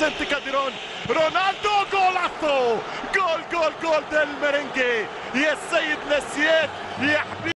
Vicente Calderón. Ronaldo, golazo. Gol, gol, gol del merengue. Y el Sayid Nesiet. Y